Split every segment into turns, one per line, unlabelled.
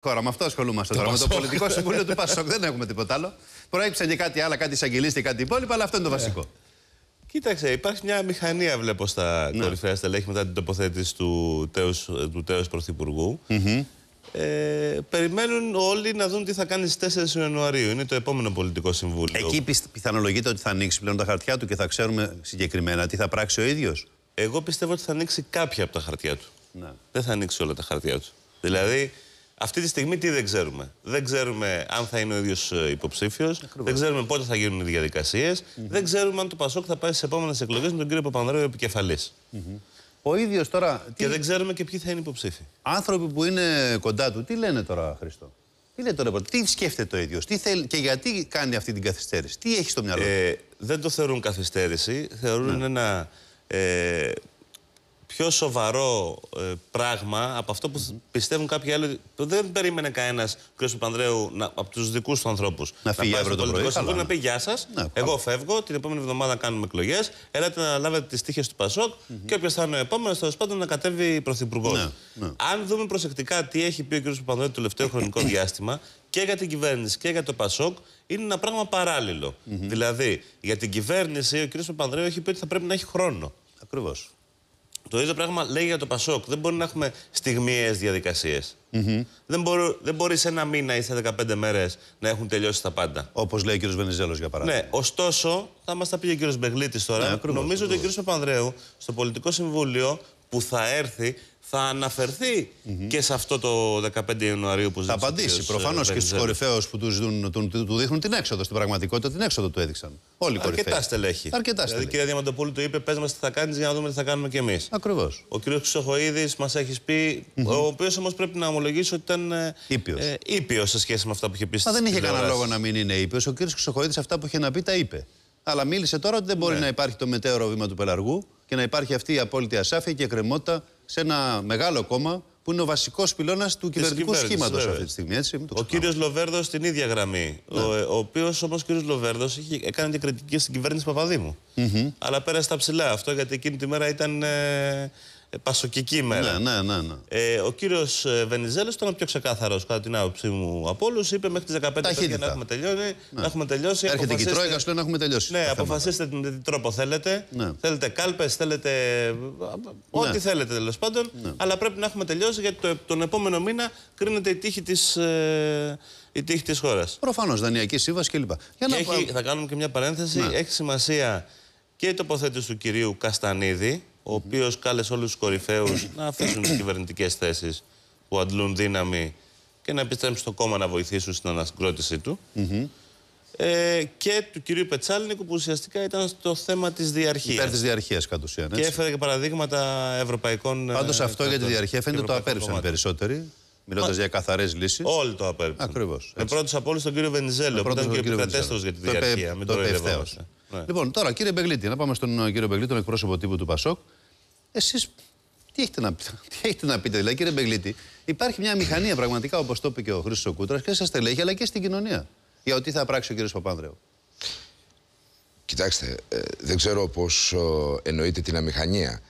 χώρα. Με αυτό ασχολούμαστε τώρα. Με το πολιτικό συμβούλιο του Πασόκ. Δεν έχουμε τίποτα άλλο. Προέκυψαν και κάτι άλλο, κάτι εισαγγελίες και κάτι υπόλοιπα, αλλά αυτό είναι το βασικό.
Κοίταξε, υπάρχει μια μηχανία, βλέπω, στα
Ναι.
κορυφαία στελέχη μετά την τοποθέτηση του τέους, του τέους πρωθυπουργού. Ε, περιμένουν όλοι να δουν τι θα κάνει στις 4 Ιανουαρίου. Είναι το επόμενο πολιτικό συμβούλιο.
Εκεί πισ- πιθανολογείται ότι θα ανοίξει πλέον τα χαρτιά του και θα ξέρουμε συγκεκριμένα τι θα πράξει ο ίδιος;
Εγώ πιστεύω ότι θα ανοίξει κάποια από τα χαρτιά του.
Ναι.
Δεν θα ανοίξει όλα τα χαρτιά του. Δηλαδή, αυτή τη στιγμή τι δεν ξέρουμε. Δεν ξέρουμε αν θα είναι ο ίδιος υποψήφιος. Δεν ξέρουμε πότε θα γίνουν οι διαδικασίες. Δεν ξέρουμε αν το Πασόκ θα πάει στις επόμενες εκλογές με τον κύριο Παπανδρέου επικεφαλής.
Ο ίδιος τώρα.
Και
Τι...
δεν ξέρουμε και ποιοι θα είναι υποψήφοι.
Άνθρωποι που είναι κοντά του, τι λένε τώρα, Χριστό. Τι λέει τώρα, τι σκέφτεται ο ίδιος, τι θέλει και γιατί κάνει αυτή την καθυστέρηση, τι έχει στο μυαλό του;
Ε, δεν το θεωρούν καθυστέρηση. Θεωρούν ένα ε, πιο σοβαρό ε, πράγμα από αυτό που πιστεύουν κάποιοι άλλοι. που Δεν περίμενε κανένας ο κ. Παπανδρέου να, από τους δικούς του ανθρώπους
Να φύγει
πάει
αύριο
στο
το
πολιτικό
πρωί,
συμβούλιο
καλά,
να πει Γεια σας.
Ναι,
εγώ
καλά.
φεύγω. Την επόμενη εβδομάδα κάνουμε εκλογές. Έλατε να λάβετε τις τύχες του Πασόκ και όποιος θα είναι ο επόμενος, τέλος πάντων να κατέβει πρωθυπουργός.
Ναι, ναι.
Αν δούμε προσεκτικά τι έχει πει ο κ. Παπανδρέου το τελευταίο χρονικό διάστημα και για την κυβέρνηση και για το Πασόκ, είναι ένα πράγμα παράλληλο. Δηλαδή, για την κυβέρνηση, ο κ. Παπανδρέου έχει πει ότι θα πρέπει να έχει χρόνο.
Ακριβώς.
Το ίδιο πράγμα λέει για το Πασόκ. Δεν μπορεί να έχουμε στιγμιαίες διαδικασίες. Δεν, μπορεί, δεν μπορείς σε ένα μήνα ή σε 15 μέρες να έχουν τελειώσει τα πάντα.
Όπως λέει ο κ. Βενιζέλος για παράδειγμα.
Ναι, ωστόσο, θα μας τα πει ο κύριος Μπεγλίτης τώρα.
Ναι, ακριβώς,
Νομίζω ότι ο κύριος Παπανδρέου στο πολιτικό συμβούλιο που θα έρθει θα αναφερθει και σε αυτό το 15 Ιανουαρίου που
Θα
ζήτησε ο
απαντήσει
κύριος,
προφανώς
ε,
και στους
Βενιζέλος.
κορυφαίους που τους, δίνουν, του, του, του δείχνουν την έξοδο. Στην πραγματικότητα την έξοδο του έδειξαν. Όλοι οι κορυφαίοι.
Αρκετά στελέχη.
Αρκετά
Δηλαδή, η
στελέχη.
κυρία Διαμαντοπούλου του είπε: Πες μας τι θα κάνεις για να δούμε τι θα κάνουμε κι εμείς.
Ακριβώς.
Ο κ. Χρυσοχοίδη μας έχεις πει, ο οποίος όμως πρέπει να ομολογήσει ότι ήταν ε,
Ήπιος.
ε, ήπιος σε σχέση με αυτά που είχε πει
Μα
στις
δεν είχε κανένα
τηλεοράσεις.
λόγο να μην είναι ήπιος. Ο κ. Χρυσοχοίδη αυτά που είχε να πει τα είπε. Αλλά μίλησε τώρα ότι δεν μπορεί
Ναι.
να υπάρχει το μετέωρο βήμα του πελαργού και να υπάρχει αυτή η απόλυτη ασάφεια και εκκρεμότητα σε ένα μεγάλο κόμμα που είναι ο βασικός πυλώνας του κυβερνητικού
κυβέρνησης,
σχήματος
βέβαια.
αυτή τη στιγμή. Έτσι, μην το
Ο
ξεχνάμε.
κύριος Λοβέρδος στην ίδια γραμμή.
Ναι.
Ο, ε, ο οποίος όμως κύριος Λοβέρδος έκανε και κριτική στην κυβέρνηση Παπαδήμου. Αλλά πέρασε στα ψηλά αυτό γιατί εκείνη τη μέρα ήταν ε, ε, πασοκική ημέρα.
Ναι, ναι, ναι. ναι.
Ε, ο κύριος Βενιζέλος ήταν ο πιο ξεκάθαρος κατά την άποψή μου από όλους. Είπε μέχρι τις 15 Πέμπτη
Ταχύτητα.
να έχουμε, τελειώσει, να έχουμε τελειώσει.
Έρχεται και η
αποφασίστε-
Τρόικα, σου λέει να έχουμε τελειώσει.
Ναι,
τα θέματα.
αποφασίστε με τι τρόπο θέλετε.
Ναι.
Θέλετε κάλπες, θέλετε. Ό,τι θέλετε τέλος πάντων.
Ναι.
Αλλά πρέπει να έχουμε τελειώσει γιατί το, τον επόμενο μήνα κρίνεται η τύχη της ε, η τύχη της χώρας.
Προφανώς, δανειακή σύμβαση κλπ. Για
Και
να
έχει, θα κάνουμε και μια παρένθεση.
Ναι.
Έχει σημασία και η τοποθέτηση του κυρίου Καστανίδη, ο οποίος κάλεσε όλους τους κορυφαίους να αφήσουν τις κυβερνητικές θέσεις που αντλούν δύναμη και να επιστρέψουν στο κόμμα να βοηθήσουν στην ανασυγκρότησή του. Ε, και του κυρίου Πετσάλινικου που ουσιαστικά ήταν στο θέμα της διαρχίας.
Υπέρ της διαρχίας κατ' ουσίαν.
Και έφερε και παραδείγματα ευρωπαϊκών.
Πάντως
ε,
αυτό για τη
κρατών,
διαρχία φαίνεται το
ευρωπαϊκών
απέρριψαν οι
κομμάτων.
περισσότεροι. Μιλώντας για καθαρές λύσεις.
Όλοι το απέρριψαν.
Ακριβώς,
Με
έτσι.
πρώτος από όλους τον κύριο Βενιζέλο, που
Πρώτος
ήταν και
τον κύριο
επικρατέστερο για τη
Βενιζέλο. Το είπε-
διαρχία. Μην
το
το
είπε
ειρευόμαστε.
ευθέως. Λοιπόν, τώρα κύριε Μπεγλίτη, να πάμε στον ε, κύριο Μπεγλίτη, τον εκπρόσωπο τύπου του Πασόκ. Εσείς τι έχετε να, πείτε- τι έχετε να πείτε, δηλαδή κύριε Μπεγλίτη, υπάρχει μια μηχανία πραγματικά όπως το είπε και ο Χρήστος Κούτρας και στα στελέχη αλλά και στην κοινωνία. Για ότι θα πράξει ο κύριος Παπάνδρεου.
Κοιτάξτε, ε, δεν ξέρω πώς ο, εννοείται την αμηχανία.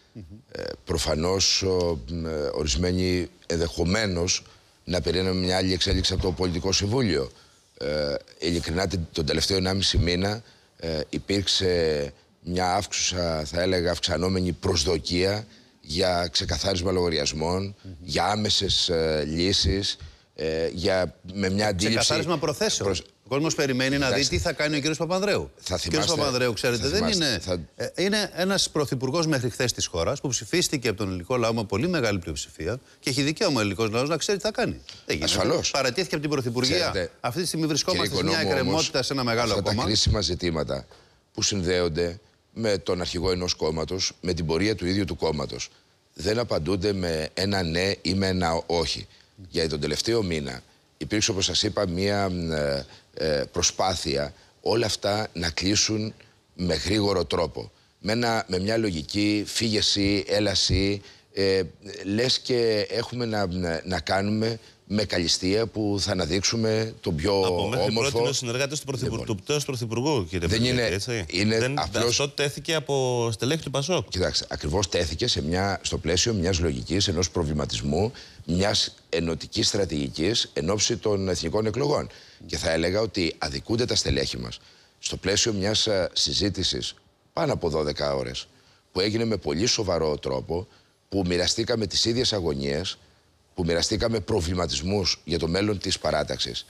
Ε, προφανώς ο, μ, ε, ορισμένοι ενδεχομένως να περιμένουμε μια άλλη εξέλιξη από το Πολιτικό Συμβούλιο. Ε, ειλικρινά την- τον τελευταίο 1,5 μήνα ε, υπήρξε μια αύξουσα, θα έλεγα, αυξανόμενη προσδοκία για ξεκαθάρισμα λογαριασμών, για άμεσες ε, λύσεις, ε, για, με μια αντίληψη...
Ξεκαθάρισμα προθέσεων.
προς-
Ο κόσμος περιμένει να δει
Κοιτάξτε.
τι θα κάνει ο κύριος Παπανδρέου.
Θα
ο κύριος
θυμάστε-
Παπανδρέου, ξέρετε,
θα
δεν
θυμάστε-
είναι.
θα-
ε, είναι ένας πρωθυπουργός μέχρι χθες της χώρας που ψηφίστηκε από τον ελληνικό λαό με πολύ μεγάλη πλειοψηφία και έχει δικαίωμα ο ελληνικός λαός να ξέρει τι θα κάνει. Δεν γίνεται.
Ασφαλώς.
Παρατήθηκε από την πρωθυπουργία.
Ξέρετε,
Αυτή τη στιγμή βρισκόμαστε σε
Κύριε
μια
Οικονόμου,
εκκρεμότητα
όμως,
σε ένα μεγάλο
αυτά
κόμμα.
τα κρίσιμα ζητήματα που συνδέονται με τον αρχηγό ενός κόμματος, με την πορεία του ίδιου του κόμματος, δεν απαντούνται με ένα ναι ή με ένα όχι. Για τον τελευταίο μήνα υπήρξε, όπως σας είπα, μια ε, ε, προσπάθεια όλα αυτά να κλείσουν με γρήγορο τρόπο. Με, ένα- με μια λογική φύγεση, έλαση, ε, λες και έχουμε να, να, να κάνουμε με καλυστία που θα αναδείξουμε τον πιο
Από μέχρι
όμορφο.
πρώτη ο συνεργάτης του Πρωθυπουργού, του πτώου Πρωθυπουργού, κύριε
Δεν
Μπελέτη,
είναι-
έτσι.
είναι
Δεν,
απλώς-
Αυτό τέθηκε από στελέχη του Πασόκ.
Κοιτάξτε, ακριβώς τέθηκε σε μια, στο πλαίσιο μιας λογικής, ενός προβληματισμού, μιας ενωτικής στρατηγικής εν ώψη των εθνικών εκλογών. Και θα έλεγα ότι αδικούνται τα στελέχη μας στο πλαίσιο μιας α, συζήτησης πάνω από 12 ώρες που έγινε με πολύ σοβαρό τρόπο, που μοιραστήκαμε τις ίδιες αγωνίες, που μοιραστήκαμε προβληματισμούς για το μέλλον της παράταξης.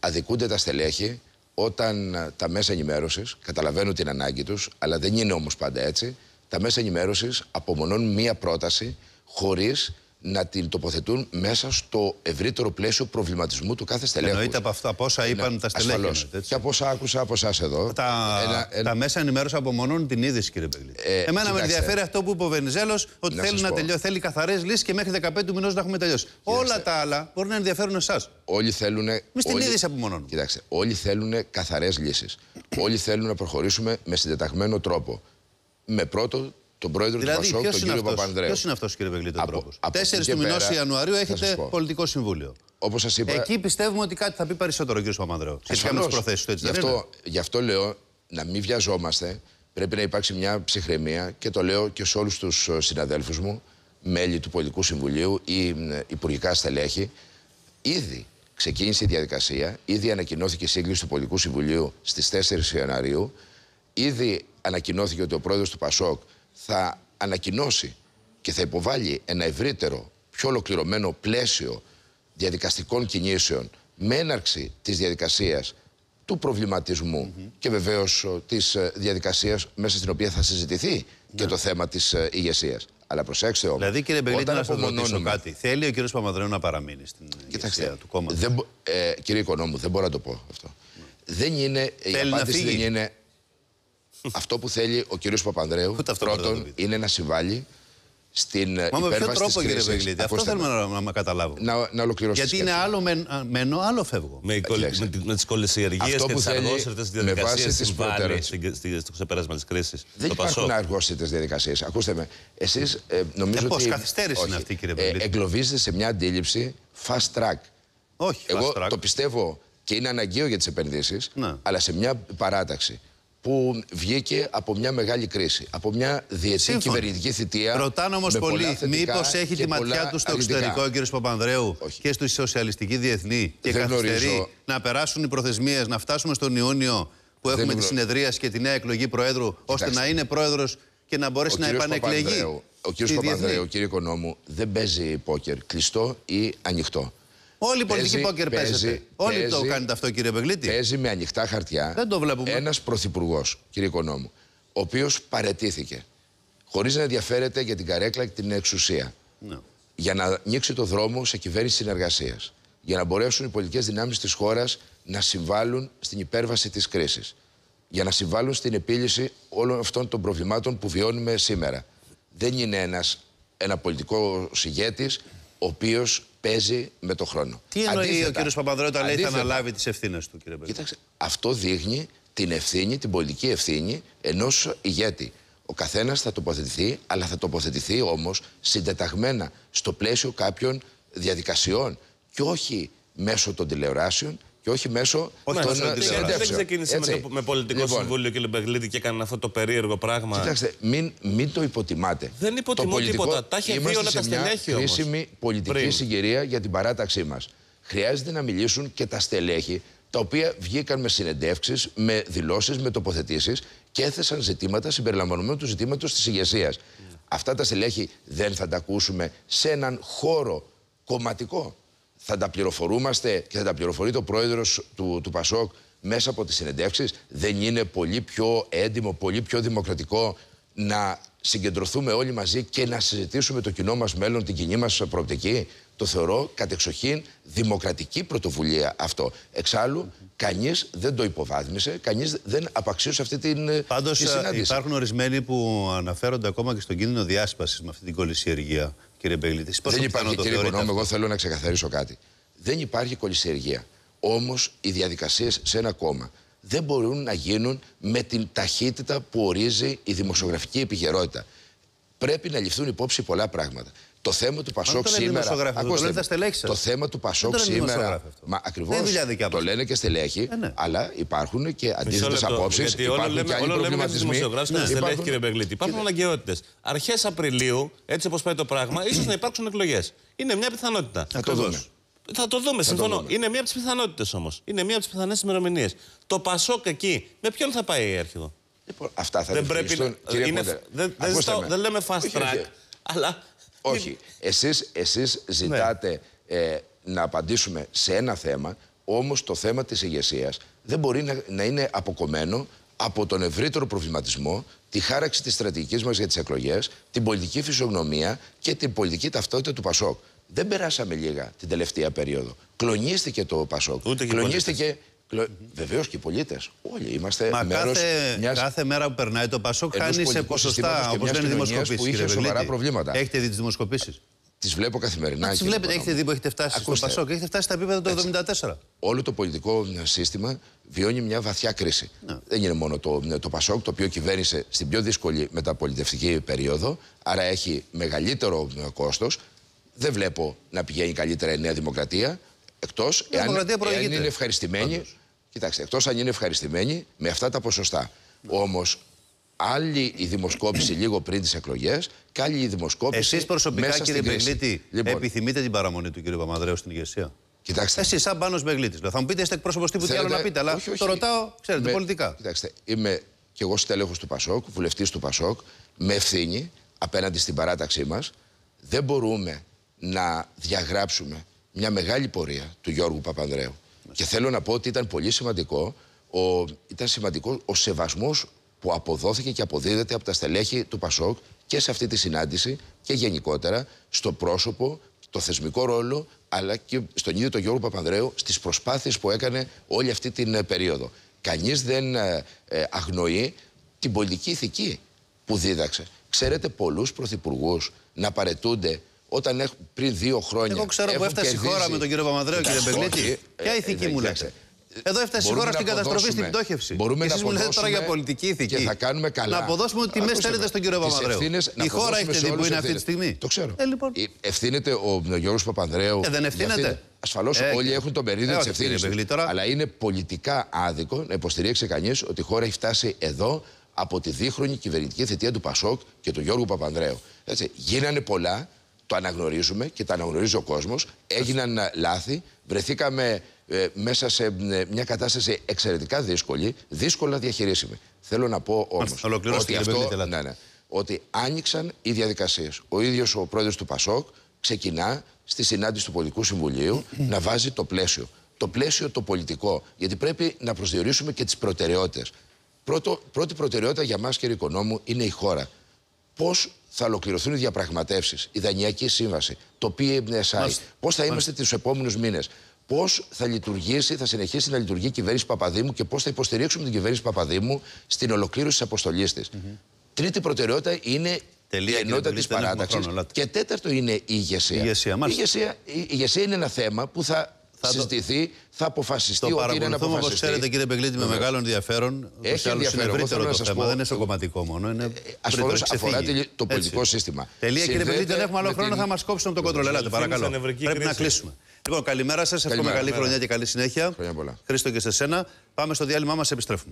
Αδικούνται τα στελέχη όταν α, τα μέσα ενημέρωσης, καταλαβαίνω την ανάγκη τους, αλλά δεν είναι όμως πάντα έτσι, τα μέσα ενημέρωσης απομονώνουν μία πρόταση χωρίς να την τοποθετούν μέσα στο ευρύτερο πλαίσιο προβληματισμού του κάθε στελέχου.
Εννοείται από, αυτά, από όσα είπαν τα στελέχη.
Ασφαλώς.
εννοείται, έτσι.
Και από όσα άκουσα από εσάς εδώ.
Τα,
ένα- ένα-
τα μέσα ενημέρωση απομονώνουν την είδηση, κύριε Μπεγλίτη.
Ε,
Εμένα με
κοιτάξτε.
ενδιαφέρει αυτό που είπε ο Βενιζέλος, ότι
Να
θέλει
σας
να
πω.
τελειώσει. Θέλει καθαρές λύσεις και μέχρι 15 του μηνός να έχουμε τελειώσει. Όλα τα άλλα μπορεί να ενδιαφέρουν εσάς.
Όλοι θέλουν.
Εμεί την
όλοι-
είδηση απομονώνουμε.
Κοιτάξτε, όλοι θέλουν καθαρές λύσεις. όλοι θέλουν να προχωρήσουμε με συντεταγμένο τρόπο. Με πρώτο τον πρόεδρο
Δηλαδή,
του Πασόκ,
ποιος
τον
είναι
κύριο
αυτός,
Παπανδρέου.
ποιος είναι αυτός, κύριε Μπεγλίτη, ο
Από-
τρόπος;
από
4
εκεί
του
και
μηνός
πέρα,
Ιανουαρίου
θα σας
έχετε
πω.
πολιτικό συμβούλιο.
Όπως σας είπα.
Εκεί πιστεύουμε ότι κάτι θα πει περισσότερο ο κύριος Παπανδρέου. Σχετικά με τις
ασφαλώς.
προθέσεις του, έτσι
γι,
δεν είναι;
αυτό, γι' αυτό λέω να μην βιαζόμαστε. Πρέπει να υπάρξει μια ψυχραιμία και το λέω και σε όλους τους συναδέλφους μου, μέλη του Πολιτικού Συμβουλίου ή ε, υπουργικά στελέχη. Ήδη ξεκίνησε η διαδικασία, ήδη ανακοινώθηκε η σύγκληση του Πολιτικού Συμβουλίου στις 4 Ιανουαρίου, ήδη ανακοινώθηκε ότι ο πρόεδρος του ΠΑΣΟΚ θα ανακοινώσει και θα υποβάλει ένα ευρύτερο, πιο ολοκληρωμένο πλαίσιο διαδικαστικών κινήσεων με έναρξη της διαδικασίας του προβληματισμού και βεβαίως ο, της ε, διαδικασίας μέσα στην οποία θα συζητηθεί και το θέμα της ε, ηγεσίας. Αλλά προσέξτε όμως,
Δηλαδή, κύριε Μπεγλίτη,
όταν
να σας ρωτήσω
απομονώνουμε-
κάτι. Θέλει ο κύριος Παπανδρέου να παραμείνει στην
Κοιτάξτε,
ηγεσία του κόμματος;
δεν, μπο- ε, κύριε Οικονόμου, δεν μπορώ να το πω αυτό. Δεν είναι, η
Θέλει να
απάντηση
φύγει;
δεν είναι αυτό που θέλει ο κύριος Παπανδρέου.
Ούτε αυτό μπορείτε να το
πρώτον,
πείτε.
είναι να συμβάλλει στην ε,
Μα με ποιο
υπέρβαση
τρόπο,
της
κύριε
κρίσης.
Μπεγλίτη, αυτό
Ακούστε
θέλουμε
με.
να, να, να καταλάβουμε.
Να, να ολοκληρώσω
Γιατί
τη
είναι
σκέψη.
άλλο μεν- α, μένω, άλλο φεύγω.
Με, οι κολ-
κοιτάξτε.
με, τη- με τις κολυσιεργίε
Αυτό
και
που
τις
θέλει,
αργόσυρτες
με
διαδικασίες
βάση τις
συμβάλλει
προτεραιότητες.
στην- στη- στο ξεπέρασμα της κρίσης.
Δεν
το
υπάρχουν
Πασόκ.
αργόσυτε διαδικασίες. Ακούστε με. Εσείς ε, νομίζω
Ε, πώς,
ότι.
καθυστέρηση είναι
Όχι.
αυτή, κύριε
ε,
Μπεγλίτη.
Εγκλωβίζετε σε μια αντίληψη fast track.
Όχι,
Εγώ
fast track.
το πιστεύω και είναι αναγκαίο για τις επενδύσεις,
Ναι.
αλλά σε μια παράταξη που βγήκε από μια μεγάλη κρίση, από μια διετή
Σύμφωνο.
κυβερνητική θητεία.
Ρωτάνε όμως
με πολλά
πολύ,
θετικά
μήπως έχει
και
τη ματιά
πολλά
του στο
αρνητικά.
εξωτερικό ο κύριος Παπανδρέου
Όχι.
και στη σοσιαλιστική διεθνή και
Δεν
καθυστερεί
γνωρίζω.
να περάσουν οι προθεσμίες, να φτάσουμε στον Ιούνιο που έχουμε τη
γνω-
συνεδρίαση και τη νέα εκλογή Προέδρου, ώστε
Κοιτάξτε.
να είναι πρόεδρος και να μπορέσει
Ο
να
κύριος
επανεκλεγεί.
Παπανδρέου, ο
στη
κύριος
διεθνή.
Παπανδρέου, κύριε Οικονόμου, δεν παίζει πόκερ κλειστό ή ανοιχτό.
Όλοι οι πολιτικοί
Παίζει-
πόκερ
παίζει-
παίζετε. Όλοι το
παίζει-
κάνετε αυτό, κύριε Μπεγλίτη.
Παίζει με ανοιχτά χαρτιά.
Δεν το βλέπουμε.
Ένας πρωθυπουργός, κύριε Οικονόμου, ο οποίος παρετήθηκε χωρίς να ενδιαφέρεται για την καρέκλα και την εξουσία.
Ναι.
Για να ανοίξει το δρόμο σε κυβέρνηση συνεργασίας. Για να μπορέσουν οι πολιτικές δυνάμεις της χώρας να συμβάλλουν στην υπέρβαση της κρίσης. Για να συμβάλλουν στην επίλυση όλων αυτών των προβλημάτων που βιώνουμε σήμερα. Δεν είναι ένας, ένα πολιτικό ηγέτη ο οποίος παίζει με το χρόνο.
Τι εννοείς ο
Αντίθετα-
κύριος Παπανδρέου όταν λέει θα
αντίθετα,
αναλάβει τις ευθύνες του, κύριε Μπεγλίτη.
Κοίταξε, αυτό δείχνει την ευθύνη, την πολιτική ευθύνη ενός ηγέτη. Ο καθένας θα τοποθετηθεί, αλλά θα τοποθετηθεί όμως συντεταγμένα στο πλαίσιο κάποιων διαδικασιών και όχι μέσω των τηλεοράσεων και όχι μέσω
Όχι
των
μέσω των
Γιατί δεν
συνεντεύξεων.
ξεκίνησε με,
Έτσι.
το, με πολιτικό
Λοιπόν,
συμβούλιο κύριε Μπεγλίτη και έκανε αυτό το περίεργο πράγμα.
Κοιτάξτε, μην, μην το υποτιμάτε.
Δεν υποτιμώ
Το πολιτικό-
τίποτα. Τα είχε δει
Είμαστε
όλα
σε
τα
μια
στελέχη όμως.
κρίσιμη πολιτική
Πριν.
συγκυρία για την παράταξή μας. Χρειάζεται να μιλήσουν και τα στελέχη, τα οποία βγήκαν με συνεντεύξεις, με δηλώσεις, με τοποθετήσεις και έθεσαν ζητήματα συμπεριλαμβανομένου του ζητήματος της ηγεσίας. Αυτά τα στελέχη δεν θα τα ακούσουμε σε έναν χώρο κομματικό. Θα τα πληροφορούμαστε και θα τα πληροφορεί το πρόεδρος του, του Πασόκ μέσα από τις συνεντεύξεις. Δεν είναι πολύ πιο έντιμο, πολύ πιο δημοκρατικό να συγκεντρωθούμε όλοι μαζί και να συζητήσουμε το κοινό μας μέλλον, την κοινή μας προοπτική. Το θεωρώ κατεξοχήν δημοκρατική πρωτοβουλία αυτό. Εξάλλου, κανείς δεν το υποβάθμισε, κανείς δεν απαξίωσε αυτή την, ε,
Πάντως
τη συνάντηση.
υπάρχουν ορισμένοι που αναφέρονται ακόμα και στον κίνδυνο διάσπασης με αυτή την κολυσιεργία, κύριε Μπεγλίτη. Εσείς πώς
Δεν
το
υπάρχει,
πιθανό το
κύριε
θεωρείτε
Οικονόμου,
αυτό;
εγώ θέλω να ξεκαθαρίσω κάτι. Δεν υπάρχει κολυσιεργία. Όμως οι διαδικασίες σε ένα κόμμα δεν μπορούν να γίνουν με την ταχύτητα που ορίζει η δημοσιογραφική επικαιρότητα. πρέπει να ληφθούν υπόψη πολλά πράγματα. Το θέμα του Πασόκ
το λένε
σήμερα.
δημοσιογράφοι αυτό, το
Ακούστε
λένε
με.
τα στελέχη σας.
το θέμα του Πασόκ
το λένε
σήμερα.
δημοσιογράφοι αυτό.
Μα ακριβώ
Δεν είναι δουλειά δικιά
το
μας.
λένε και στελέχη,
Ε, ναι.
αλλά υπάρχουν και αντίθετες
λεπτό,
απόψεις.
Γιατί όλο
Υπάρχουν και
λέμε,
άλλοι
όλο λέμε για του
προβληματισμοί.
δημοσιογράφους και
Ναι.
τα στελέχη,
Υπάρχουν-
κύριε Μπεγλίτη. Υπάρχουν αναγκαιότητες. Αρχές Απριλίου, έτσι όπως πάει το πράγμα, ίσως να υπάρξουν εκλογές. Είναι μια πιθανότητα.
Θα το δούμε.
Θα το δούμε, συμφωνώ.
δούμε.
Είναι μία από τις πιθανότητες όμως. Είναι μία από τις πιθανές ημερομηνίες. Το Πασόκ εκεί, με ποιον θα πάει η έρχεδο.
Λοιπόν, αυτά θα
Δεν πρέπει να.
διευθυνθούν. Κύριε
είναι-
Κούντερ,
δεν, δεν,
ακούστε
ζητάω-
με.
δεν λέμε fast
Όχι,
track,
όχι.
αλλά.
Όχι. Εσείς, εσείς ζητάτε ε, να απαντήσουμε σε ένα θέμα, όμως το θέμα της ηγεσίας δεν μπορεί να, να είναι αποκομμένο από τον ευρύτερο προβληματισμό, τη χάραξη της στρατηγικής μας για τις εκλογές, την πολιτική φυσιογνωμία και την πολιτική ταυτότητα του Πασόκ. Δεν περάσαμε λίγα την τελευταία περίοδο. Κλονίστηκε το Πασόκ.
Ούτε και οι
Κλονίστηκε. Κλο... Βεβαίως και οι πολίτες. Όλοι είμαστε
Μα
μέρος
κάθε,
μιας
κάθε μέρα που περνάει το Πασόκ
ενός
χάνει σε
πολιτικού συστήματος
ποσοστά,
και
όπως
μιας
λένε οι
κοινωνίας
δημοσκοπήσει.
που είχε
κύριε
σοβαρά
Βεγλίτη.
προβλήματα.
Έχετε δει τις δημοσκοπήσεις;
Τις βλέπω καθημερινά.
Τις
κύριε
βλέπετε,
Οικονόμου.
έχετε δει που έχετε φτάσει
Ακούστε.
στο Πασόκ. Έχετε φτάσει στα επίπεδα του 1974.
όλο το πολιτικό σύστημα βιώνει μια βαθιά κρίση.
Ναι.
Δεν είναι μόνο το, το Πασόκ, το οποίο κυβέρνησε στην πιο δύσκολη μεταπολιτευτική περίοδο, άρα έχει μεγαλύτερο κόστος. Δεν βλέπω να πηγαίνει καλύτερα η Νέα Δημοκρατία, εκτός εάν,
Δημοκρατία
εάν
προηγείται.
είναι ευχαριστημένοι. Κοιτάξτε, εκτός αν είναι ευχαριστημένοι με αυτά τα ποσοστά. Όμως, άλλη η δημοσκόπηση λίγο πριν τις εκλογές, και άλλη η δημοσκόπηση.
Εσείς προσωπικά,
μέσα
κύριε
στην κρίση.
Μπεγλίτη,
Λοιπόν,
επιθυμείτε την παραμονή του κύριου Παπανδρέου στην ηγεσία;
κοιτάξτε.
Εσείς, σαν πάνω Μπεγλίτη. Θα μου πείτε, είστε εκπρόσωπος τύπου, τι άλλο
Θέλετε-
να πείτε, αλλά
όχι, όχι.
το ρωτάω, ξέρετε,
Είμαι-
πολιτικά.
Κοιτάξτε, είμαι και εγώ στέλεχος του Πασόκ, βουλευτής του Πασόκ, με ευθύνη απέναντι στην παράταξή μας. Δεν μπορούμε να διαγράψουμε μια μεγάλη πορεία του Γιώργου Παπανδρέου. Και θέλω να πω ότι ήταν πολύ σημαντικό ο, ήταν σημαντικό ο σεβασμός που αποδόθηκε και αποδίδεται από τα στελέχη του Πασόκ και σε αυτή τη συνάντηση και γενικότερα στο πρόσωπο, το θεσμικό ρόλο, αλλά και στον ίδιο τον Γιώργο Παπανδρέου στις προσπάθειες που έκανε όλη αυτή την ε, περίοδο. Κανείς δεν ε, ε, αγνοεί την πολιτική ηθική που δίδαξε. Ξέρετε πολλούς πρωθυπουργούς να παρετούνται όταν έχουν πριν δύο χρόνια.
Εγώ ξέρω που
έχουν
έφτασε η χώρα
κερδίσει-
με τον κύριο Παπανδρέου, κύριε
Όχι,
Μπεγλίτη.
ε,
Ποια
ε,
ηθική
ε,
μου
κοιτάξτε,
λέτε. Εδώ έφτασε η
Μπορούμε
χώρα
να
στην καταστροφή, στην
αποδώσουμε-
πτώχευση.
μπορούμε
Και
να
εσείς μου λέτε τώρα
αποδώσουμε
για πολιτική ηθική.
και θα κάνουμε καλά.
Να αποδώσουμε ότι τιμέ
Άκουσε
στέλνετε
με.
στον κύριο
Τις
Παπανδρέου.
ευθύνες να
Η χώρα
αποδώσουμε
έχετε
σε
δει που
όλους
είναι αυτή τη
ευθύνες.
στιγμή.
Το ξέρω.
Ε, λοιπόν.
Ε, Ευθύνεται ο Γιώργος Παπανδρέου.
Ε, δεν
για
ευθύνεται.
αυτή- Ασφαλώς
Ε,
όλοι
και-
έχουν τον περίδιο
ε,
της
όχι, κύριε
ευθύνης
Μπεγλή,
τους.
τώρα-
Αλλά είναι πολιτικά άδικο να υποστηρίξει κανείς ότι η χώρα έχει φτάσει εδώ από τη δίχρονη κυβερνητική θητεία του Πασόκ και του Γιώργου Παπανδρέου. Έτσι, γίνανε πολλά, το αναγνωρίζουμε και το αναγνωρίζει ο κόσμος. Έγιναν ε, λάθη, βρεθήκαμε ε, μέσα σε ε, μια κατάσταση εξαιρετικά δύσκολη, δύσκολα διαχειρίσιμη. Θέλω να πω όμως
Μάλιστα, ολοκληρώστε,
ότι,
κύριε
αυτό,
Μπεγλή,
ναι, ναι, ότι άνοιξαν οι διαδικασίες. Ο ίδιος ο πρόεδρος του Πασόκ ξεκινά στη συνάντηση του Πολιτικού Συμβουλίου να βάζει το πλαίσιο. Το πλαίσιο το πολιτικό. Γιατί πρέπει να προσδιορίσουμε και τις προτεραιότητες. Πρώτο, πρώτη προτεραιότητα για μας, κύριε Οικονόμου, είναι η χώρα. Πώς θα ολοκληρωθούν οι διαπραγματεύσεις, η Δανειακή Σύμβαση, το PMSI,
Μάλιστα.
πώς θα είμαστε τους επόμενους μήνες, πώς θα λειτουργήσει, θα συνεχίσει να λειτουργεί η κυβέρνηση Παπαδήμου και πώς θα υποστηρίξουμε την κυβέρνηση Παπαδήμου στην ολοκλήρωση της αποστολής της. Τρίτη προτεραιότητα είναι
Τελεία,
η
κύριε
ενότητα
Μπελίτη,
της
δεν έχουμε
παράταξης.
χρόνο, ελάτε.
Και τέταρτο είναι η ηγεσία.
Η ηγεσία,
η,
μάλιστα.
ηγεσία, η ηγεσία είναι ένα θέμα που θα,
Θα το-
συζητηθεί, θα αποφασιστεί
Το
ότι είναι να
παρακολουθούμε, όπως
αποφασιστεί.
ξέρετε, κύριε Μπεγλίτη, με
Βεβαίως.
μεγάλο ενδιαφέρον.
Έχει
Ούτως ή άλλως είναι
ενδιαφέρον. Εγώ
ευρύτερο
θέλω να
το
σας
θέμα,
πω-
δεν είναι στο κομματικό μόνο. Είναι
ασφαλώς
πριν το
αφορά
ξεφύγει.
το πολιτικό
Έτσι.
σύστημα.
Τελεία, κύριε
Συνδέεται
Μπεγλίτη, δεν έχουμε άλλο
με
χρόνο,
την-
θα μας κόψουν από το κοντρολ. Ελάτε,
Ευθύνη
παρακαλώ.
στην νευρική
Πρέπει να
κρίση.
κλείσουμε. Λοιπόν, καλημέρα σας. Εύχομαι
Καλημέρα.
καλή χρονιά και καλή συνέχεια.
Χρόνια πολλά.
Χρήστο και σε σένα. Πάμε στο διάλειμμα μας, επιστρέφουμε.